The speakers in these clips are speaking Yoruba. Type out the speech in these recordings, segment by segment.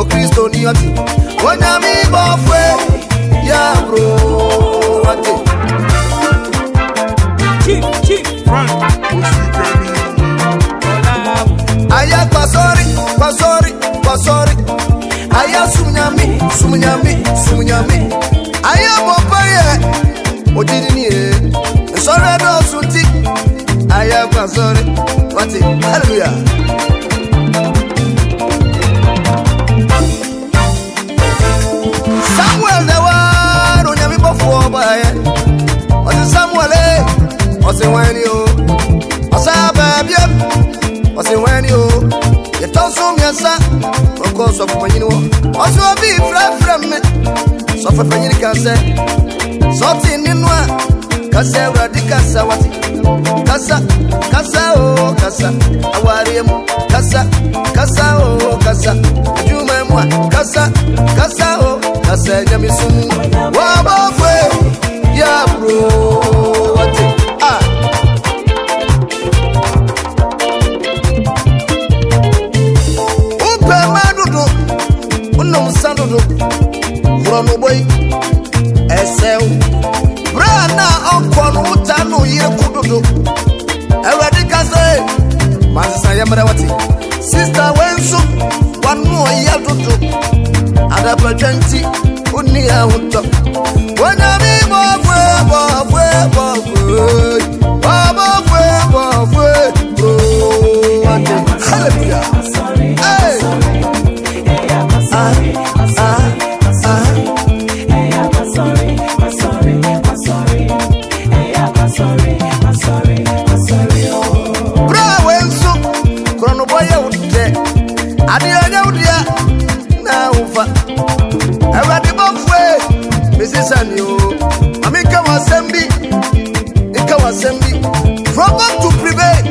Okristo ni ọtí. Wọ́nà mi bọ̀ fẹ́ yàrá ọtí. Aya pasori, pasori, pasori. Aya sumunyami, sumunyami, sumunyami. Aya bọ̀ bẹ́yẹ, òjijì ni yẹ. Nsọ́rọ̀ ẹ̀dọ̀ sùn ti. Aya pasori, wọ́n ti. me sɔfo panyin kasa sɔti ninu a kasa awurade kasa wati kasa kasa o kasa awaare mu kasa kasa o kasa adwuma mu a kasa kasa o kasa enyamisun wɔbɔ. yie kududu awurade ka sɛ mansesa yɛmmerɛ wɔte sista wei nso wano ɔyɛ dodo adapatwa nti wonni ahotɔ wonyame bɔfoe bɔfoe bɔfoe adeɛ ɛnyɛ wo deɛ na womfa awurade bɔfoe mesi sane o ma menka wɔ asɛm bi nka wɔ asɛm bi from up to prevail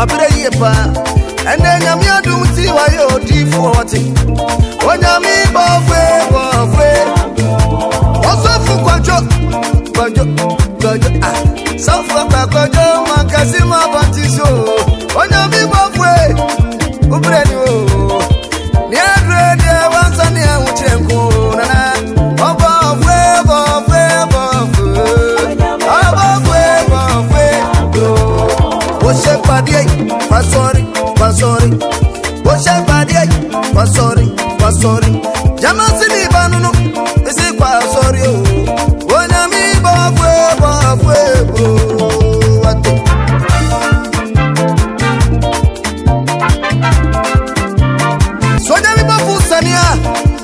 wapere yie paa ɛnɛ nyame adum ti wayɛ odi foɔ te wɔnyame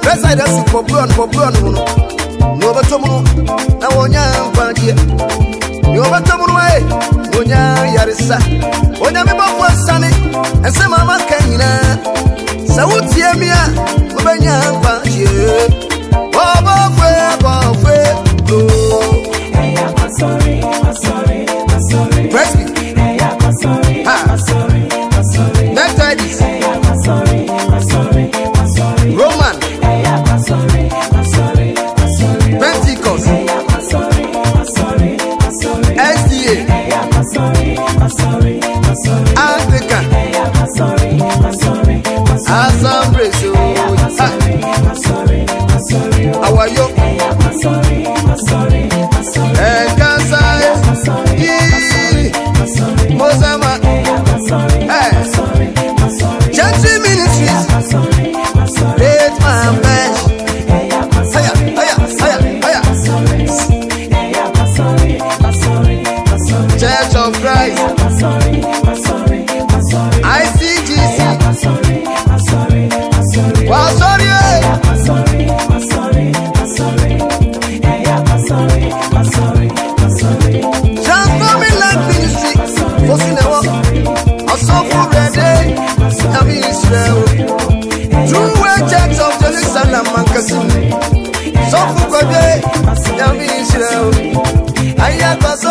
Beside us, for Bron, for Bron, Nova Tomo, Awonya, Pandia, Nova Tomo, Onya Yarisa, Onya Mimo was Sunny, and some Mama Canina. Sautia Mia, Ubanya Pandia. Oh, Bob, Bob, Bob, Bob, Bob, Bob, Bob, Bob, Bob, Bob, Bob, Bob, life. I see Jesus. Wà sọ́rí ẹ̀. Transforming life ministry for Sinewa. Ọ̀sọ́fún rẹ̀ dé ẹ̀mí Israel. True way church of Jerusalem and Kasim. Sọ́fún kọ́dé ẹ̀mí Israel. Ayé àgbàsọ.